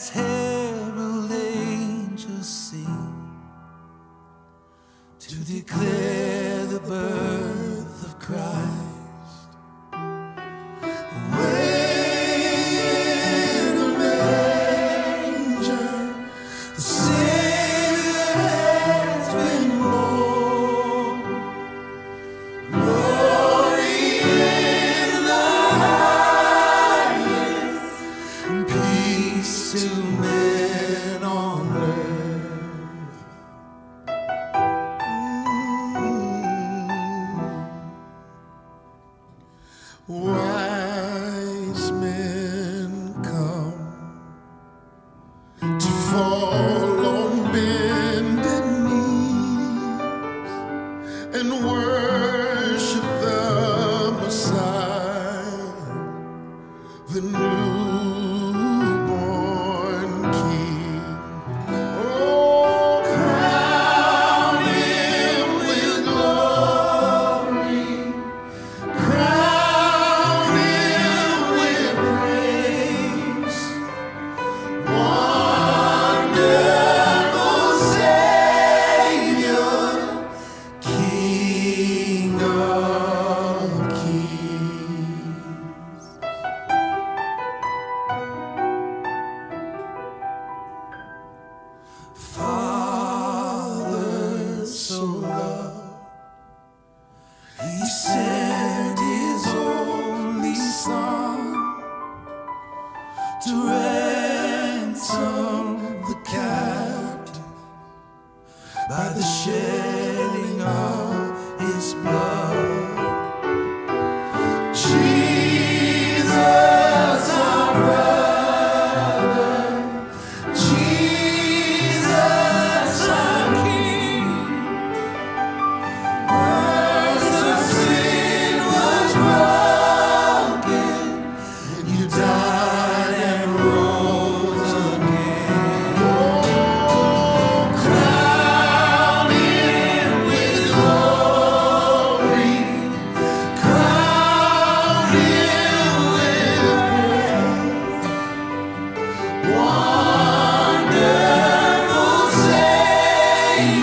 as herald angels sing to declare the birth of Christ. wise men come to fall on bended knees and worship the Messiah, the new. by the shade.